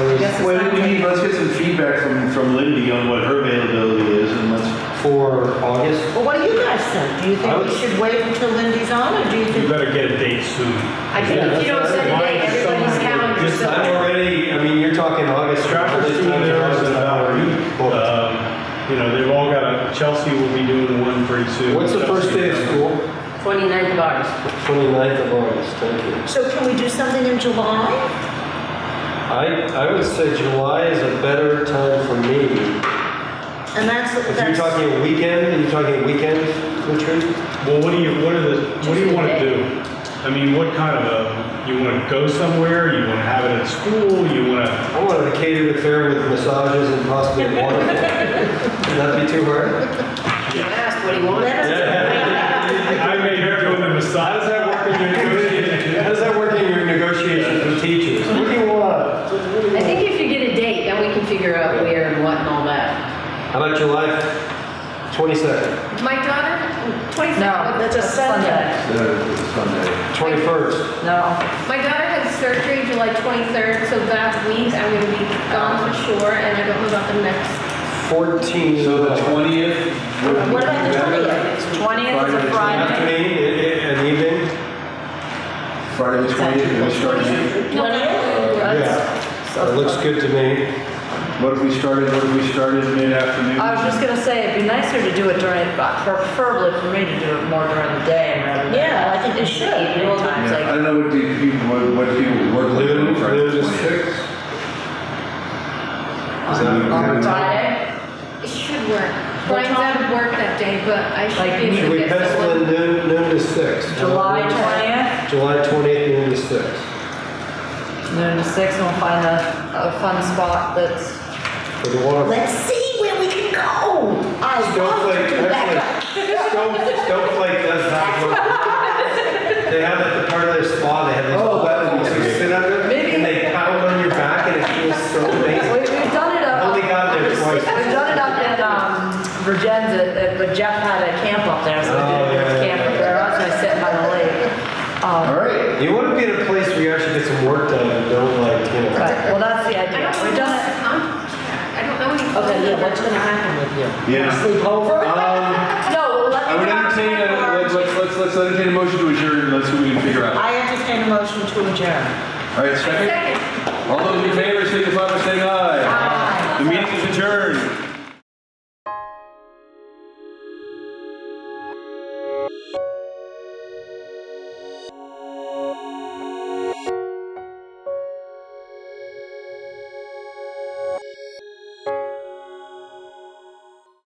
Or Yes. Well, we need, let's get some feedback from, from Lindy on what her availability is and let's, For August? Well, what do you guys think? Do you I think we would- should wait until Lindy's on, or do you You think? better get a date soon. I think if you don't set a date, everybody's calendar Just- still. I'm already, I mean, you're talking August. Trafford's this doing time theirs in around. about a. Booked. Um, You know, they've all got a, Chelsea will be doing the one pretty soon. What's the first day of school? 29th of August. 29th of August, thank you. So can we do something in July? I, I would say July is a better time for me. And that's, If you're that's, talking a weekend, are you talking a weekend retreat? Well, what do you, what are the, what do you want to do? I mean, what kind of a, you want to go somewhere, you want to have it at school, you want to, I wanted a catered affair with massages and possibly a waterfall. [LAUGHS] Would that be too hard? You asked what he wanted. I how does that work in your negotiations with teachers? What do you want? I think if you get a date, then we can figure out where and what and all that. How about July 22nd? My daughter? 22nd? No, that's a Sunday. It's a Sunday. 21st? No. My daughter has surgery July 23rd, so that week I'm going to be gone for sure, and I don't know about the next. 14. So the 20th? What about the 20th? Friday the twentieth, we start, uh, Yeah. That looks good to me. what if we started, what if we started mid-afternoon? I was just gonna say, it'd be nicer to do it during, but preferably for me to do it more during the day rather than. Yeah, I think it should. Evening times, Yeah, I like, don't know what do people, what, what people work like. Noon, on Friday noon the to 20th. 6? Is that on? Friday. It should work. Brian's out of work that day, but I should Like, be able Should to we get pencil in someone. noon, noon to 6? July twentieth, July 20th, noon to 6. noon to six, and we'll find a, a fun spot that's, For the water. Let's see where we can go. I love to Snowflake, do that. actually, Snow- Snowflake does have one. They have at the part of their spa, they have these. Oh, that would be You great. sit under, Maybe- and they pound on your back, and it feels so we, amazing. we've done it up. Only got there twice. We've done it up in, Virginia, uh, but Jeff had a camp up there, so we Oh, did yeah, his yeah, camp up yeah. there, I was gonna sit by the lake. All Um, right. You want to be in a place where you actually get some work done and don't like, you know. right, well, that's the idea, we've done what's it. the contract. I don't know any. Okay, yeah, what's gonna happen with you? Yeah. Sleep over? Um, [LAUGHS] No, let I me would entertain, my a- let's, let's, let's, let's entertain a motion to adjourn, and let's see what we can figure out. I entertain a motion to adjourn. All right, second. Second. All those in favor, signify by saying aye. Aye. The meeting is adjourned.